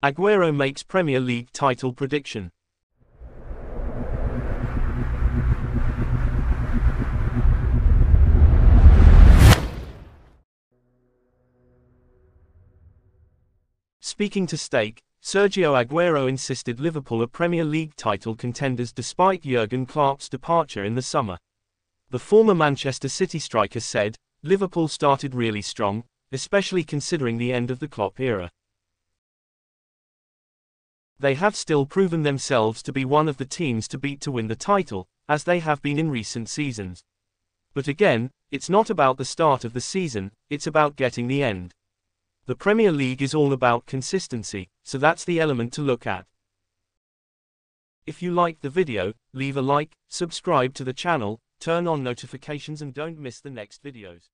Aguero makes Premier League title prediction. Speaking to Stake, Sergio Aguero insisted Liverpool are Premier League title contenders despite Jurgen Klopp's departure in the summer. The former Manchester City striker said, Liverpool started really strong, especially considering the end of the Klopp era. They have still proven themselves to be one of the teams to beat to win the title, as they have been in recent seasons. But again, it's not about the start of the season, it's about getting the end. The Premier League is all about consistency, so that's the element to look at. If you liked the video, leave a like, subscribe to the channel, turn on notifications and don't miss the next videos.